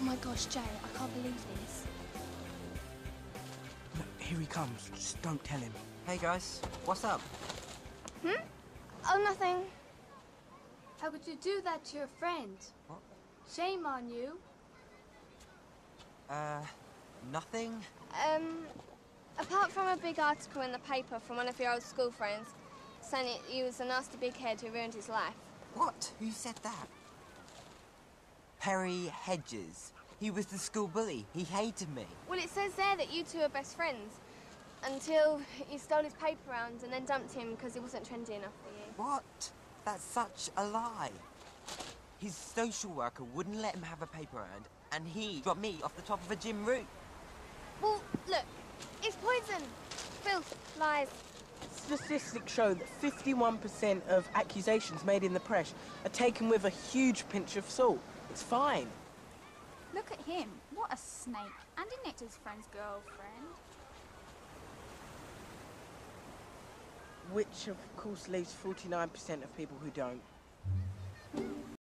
Oh my gosh, Jay, I can't believe this. Look, here he comes. Just don't tell him. Hey guys, what's up? Hmm? Oh, nothing. How could you do that to your friend? What? Shame on you. Uh, nothing? Um, apart from a big article in the paper from one of your old school friends saying it, you was a nasty big head who ruined his life. What? Who said that? Perry Hedges. He was the school bully. He hated me. Well, it says there that you two are best friends until you stole his paper round and then dumped him because he wasn't trendy enough for you. What? That's such a lie. His social worker wouldn't let him have a paper round, and he dropped me off the top of a gym roof. Well, look, it's poison, filth, lies. Statistics show that 51% of accusations made in the press are taken with a huge pinch of salt. It's fine. Look at him. What a snake. Andy nicked his friend's girlfriend. Which, of course, leaves 49% of people who don't.